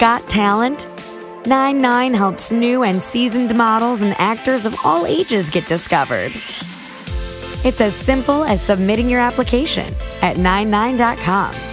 Got talent? Nine9 helps new and seasoned models and actors of all ages get discovered. It's as simple as submitting your application at Nine9.com.